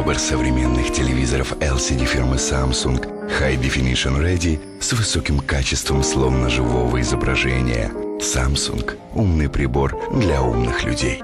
выбор современных телевизоров LCD фирмы Samsung High Definition Ready с высоким качеством словно живого изображения. Samsung – умный прибор для умных людей.